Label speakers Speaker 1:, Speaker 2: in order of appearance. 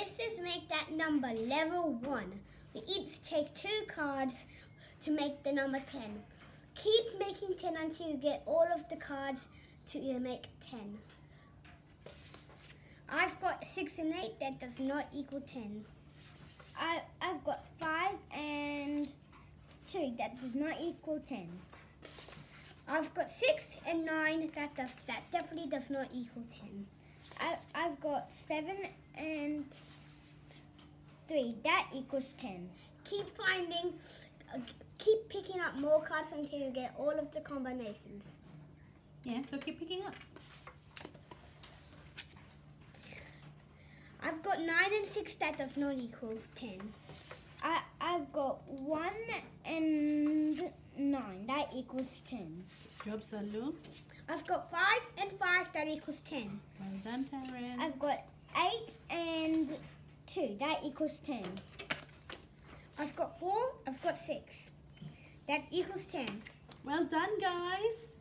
Speaker 1: this is make that number level 1. We each take two cards to make the number 10. Keep making 10 until you get all of the cards to make 10. I've got 6 and 8, that does not equal 10.
Speaker 2: I, I've got 5 and 2, that does not equal 10.
Speaker 1: I've got 6 and 9, that, does, that definitely does not equal 10.
Speaker 2: I, I've got 7 and 3, that equals 10.
Speaker 1: Keep finding, uh, keep picking up more cards until you get all of the combinations.
Speaker 3: Yeah, so keep picking up.
Speaker 1: I've got 9 and 6, that does not equal 10.
Speaker 2: I, I've got 1 and 9, that equals 10.
Speaker 3: Job, Salu.
Speaker 1: I've got 5 and 5, that equals 10.
Speaker 3: Well done, Taryn.
Speaker 2: I've got 8 and 2, that equals 10.
Speaker 1: I've got 4, I've got 6. That equals 10.
Speaker 3: Well done, guys.